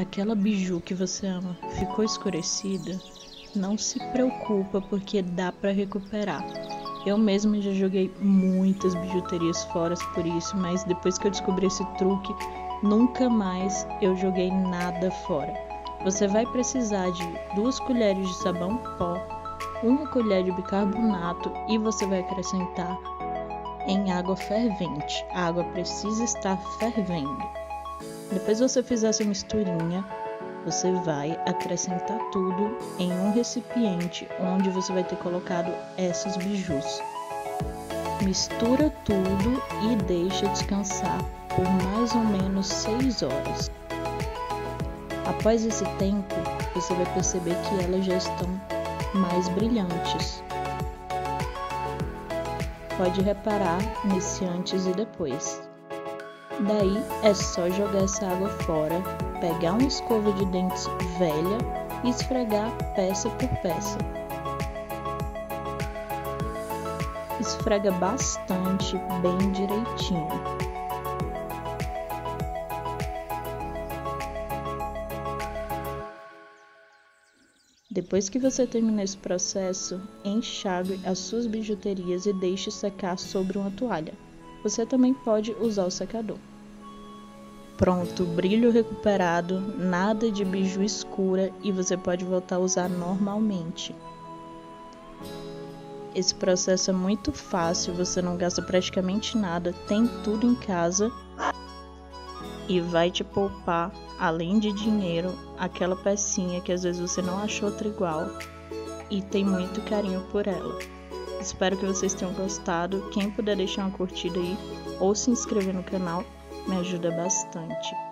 aquela biju que você ama ficou escurecida, não se preocupa porque dá para recuperar. Eu mesma já joguei muitas bijuterias fora por isso, mas depois que eu descobri esse truque, nunca mais eu joguei nada fora. Você vai precisar de duas colheres de sabão pó, uma colher de bicarbonato e você vai acrescentar em água fervente. A água precisa estar fervendo. Depois você fizer essa misturinha, você vai acrescentar tudo em um recipiente onde você vai ter colocado essas bijus. Mistura tudo e deixa descansar por mais ou menos 6 horas. Após esse tempo, você vai perceber que elas já estão mais brilhantes. Pode reparar nesse antes e depois. Daí é só jogar essa água fora, pegar uma escova de dentes velha e esfregar peça por peça. Esfrega bastante, bem direitinho. Depois que você terminar esse processo, enxague as suas bijuterias e deixe secar sobre uma toalha. Você também pode usar o secador. Pronto, brilho recuperado, nada de biju escura e você pode voltar a usar normalmente. Esse processo é muito fácil, você não gasta praticamente nada, tem tudo em casa e vai te poupar, além de dinheiro, aquela pecinha que às vezes você não achou outra igual e tem muito carinho por ela. Espero que vocês tenham gostado. Quem puder deixar uma curtida aí ou se inscrever no canal me ajuda bastante.